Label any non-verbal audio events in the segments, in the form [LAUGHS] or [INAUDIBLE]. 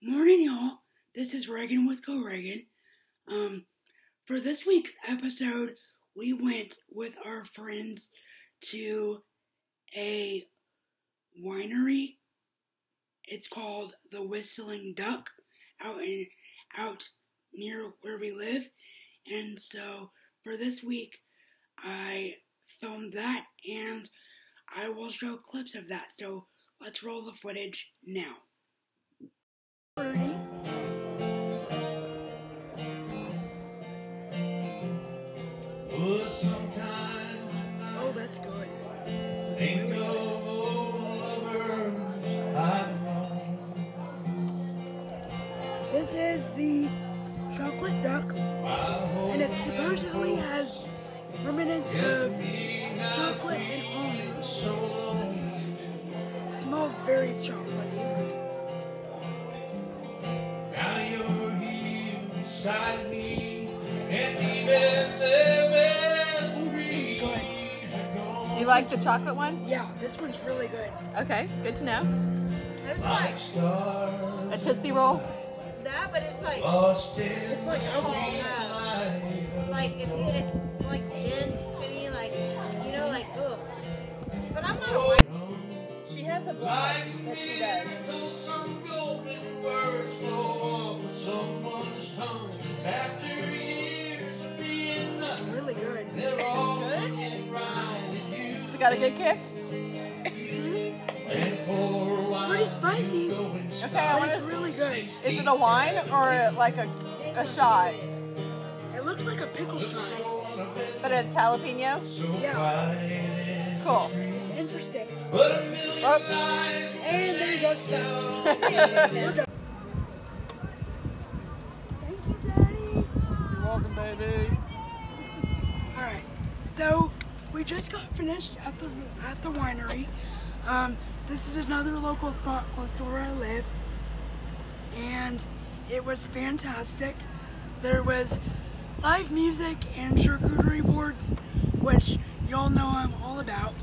Morning, y'all. This is Regan with Go Regan. Um, for this week's episode, we went with our friends to a winery. It's called the Whistling Duck out in out near where we live. And so for this week, I filmed that and I will show clips of that. So let's roll the footage now. Oh, that's good. Think of lover This is the chocolate duck, and it supposedly has remnants of chocolate and almonds. smells very chocolatey. Beside me, and even You like the chocolate one? Yeah, this one's really good. Okay, good to know. It's like a Tootsie Roll? That, but it's like it's like alcohol. Yeah. Like if it's like dense to me, like you know, like ugh. But I'm not a white. She has a blog that she does. Good. Good? Has it got a good kick? Pretty spicy. Okay, I But want it's really good. Is it a wine or like a, a shot? It looks like a pickle shot. But it's jalapeno? Yeah, Cool. it's interesting. Oh, And there you go, Steph. We're done. Thank you, [LAUGHS] Daddy. you're welcome, baby. Alright, so we just got finished at the at the winery. Um, this is another local spot close to where I live. And it was fantastic. There was live music and charcuterie boards, which y'all know I'm all about.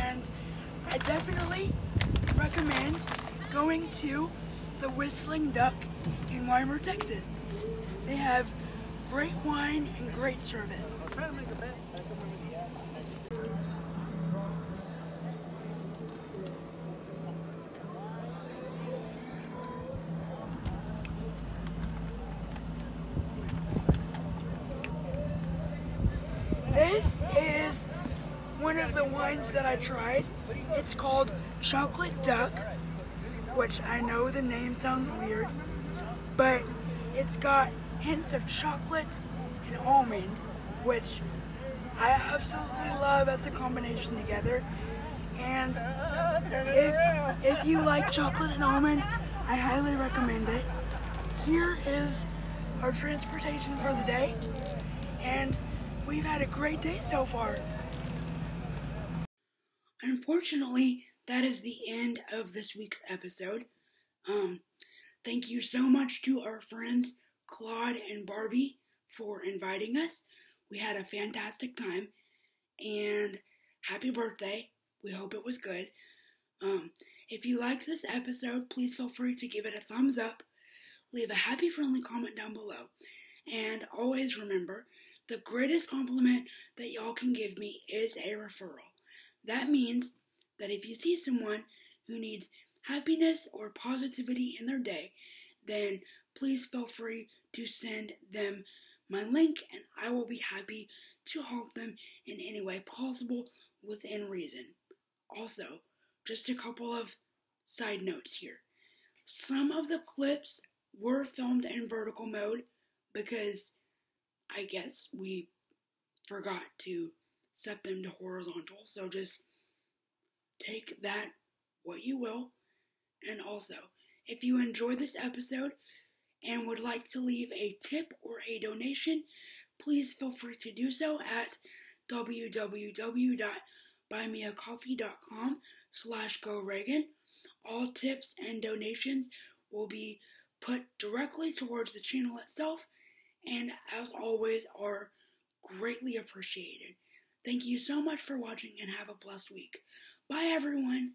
And I definitely recommend going to the Whistling Duck in Weimar, Texas. They have great wine and great service. This is one of the wines that I tried. It's called Chocolate Duck, which I know the name sounds weird, but it's got hints of chocolate and almond, which I absolutely love as a combination together. And if, if you like chocolate and almond, I highly recommend it. Here is our transportation for the day, and we've had a great day so far. Unfortunately, that is the end of this week's episode. Um, thank you so much to our friends Claude and Barbie for inviting us. We had a fantastic time, and happy birthday. We hope it was good. Um, if you liked this episode, please feel free to give it a thumbs up, leave a happy, friendly comment down below, and always remember the greatest compliment that y'all can give me is a referral. That means that if you see someone who needs happiness or positivity in their day, then please feel free to send them my link and I will be happy to help them in any way possible within reason. Also, just a couple of side notes here. Some of the clips were filmed in vertical mode because I guess we forgot to set them to horizontal. So just take that what you will. And also, if you enjoyed this episode and would like to leave a tip or a donation, please feel free to do so at www.buymeacoffee.com slash go Regan. All tips and donations will be put directly towards the channel itself and as always are greatly appreciated. Thank you so much for watching and have a blessed week. Bye everyone.